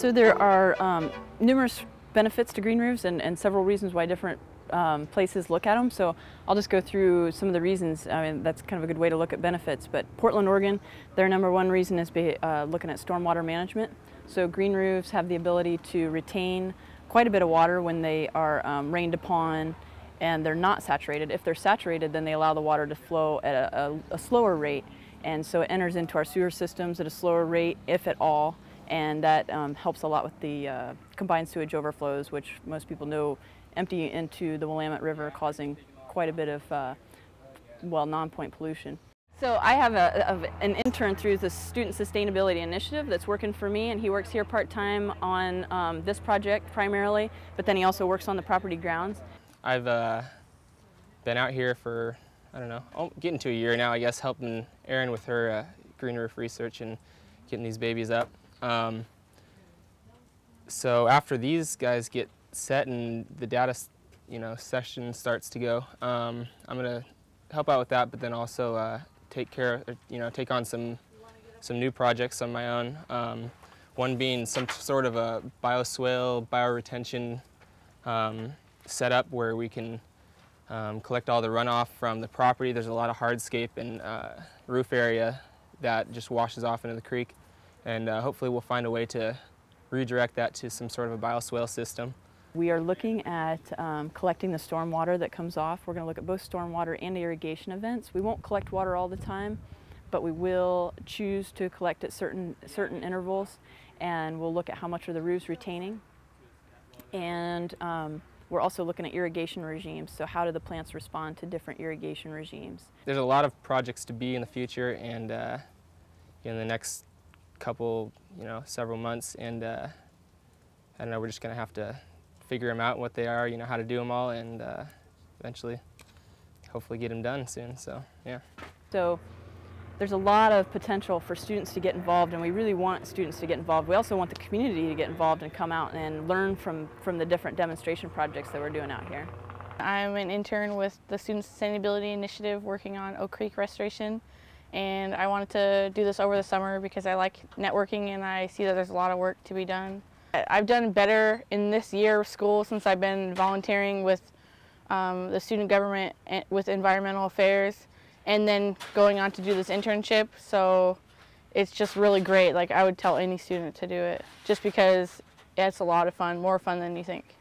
So there are um, numerous benefits to green roofs and, and several reasons why different um, places look at them. So I'll just go through some of the reasons. I mean, that's kind of a good way to look at benefits. But Portland, Oregon, their number one reason is be, uh, looking at stormwater management. So green roofs have the ability to retain quite a bit of water when they are um, rained upon and they're not saturated. If they're saturated, then they allow the water to flow at a, a, a slower rate. And so it enters into our sewer systems at a slower rate, if at all, and that um, helps a lot with the uh, combined sewage overflows, which most people know empty into the Willamette River, causing quite a bit of, uh, well, non-point pollution. So I have a, a, an intern through the Student Sustainability Initiative that's working for me, and he works here part-time on um, this project primarily, but then he also works on the property grounds. I've uh, been out here for, I don't know, oh, getting to a year now, I guess, helping Erin with her uh, green roof research and getting these babies up. Um, so after these guys get set and the data, you know, session starts to go, um, I'm gonna help out with that, but then also uh, take care, you know, take on some some new projects on my own. Um, one being some sort of a bioswale, bioretention um, setup where we can um, collect all the runoff from the property. There's a lot of hardscape and uh, roof area that just washes off into the creek. And uh, hopefully we'll find a way to redirect that to some sort of a bioswale system. We are looking at um, collecting the storm water that comes off. We're going to look at both storm water and irrigation events. We won't collect water all the time, but we will choose to collect at certain, certain intervals and we'll look at how much are the roofs retaining. And um, we're also looking at irrigation regimes, so how do the plants respond to different irrigation regimes? There's a lot of projects to be in the future and uh, in the next couple, you know, several months and uh, I don't know, we're just going to have to figure them out what they are, you know, how to do them all, and uh, eventually, hopefully get them done soon, so, yeah. So there's a lot of potential for students to get involved and we really want students to get involved. We also want the community to get involved and come out and learn from, from the different demonstration projects that we're doing out here. I'm an intern with the Student Sustainability Initiative working on Oak Creek restoration and I wanted to do this over the summer because I like networking and I see that there's a lot of work to be done. I've done better in this year of school since I've been volunteering with um, the student government with environmental affairs and then going on to do this internship. So it's just really great. Like I would tell any student to do it just because it's a lot of fun, more fun than you think.